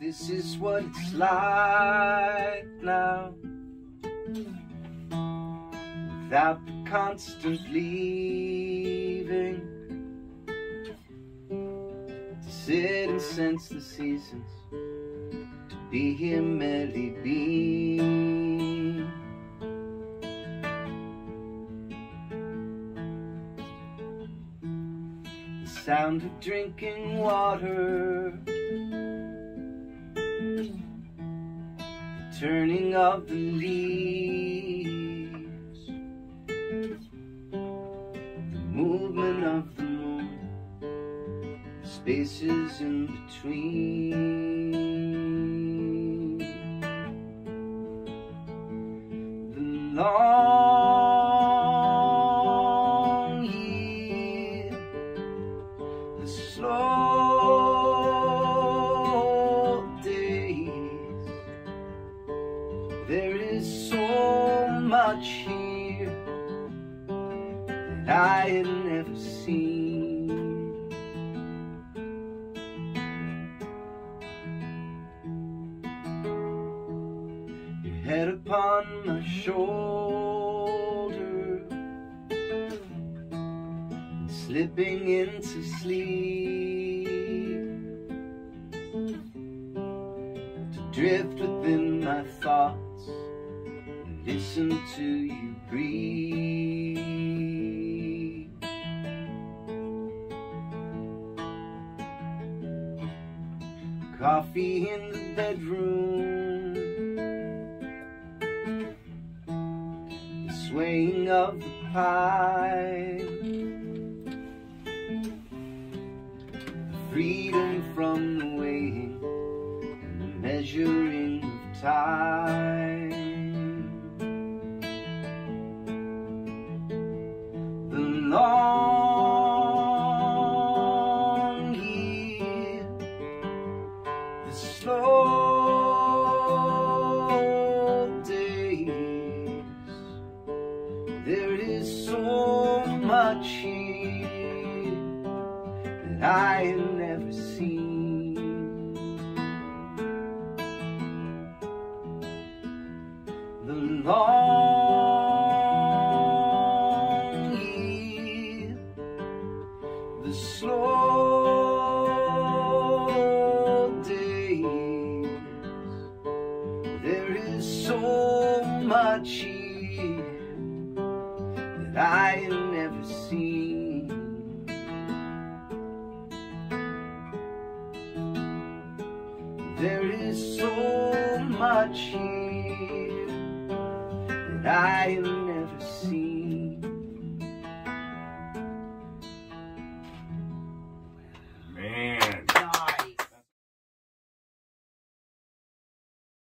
This is what it's like now. Without the constant leaving. To sit and sense the seasons. To be here merely being The sound of drinking water turning of the leaves, the movement of the moon, spaces in between, the long year, the slow There is so much here that I had never seen. Your head upon my shoulder, slipping into sleep drift within my thoughts and listen to you breathe. Coffee in the bedroom, the swaying of the pipe, freedom from the time. The long year, the slow days. There is so much here that I have never seen. Long year, the slow days. There is so much here that I have never seen. There is so much here I have never seen.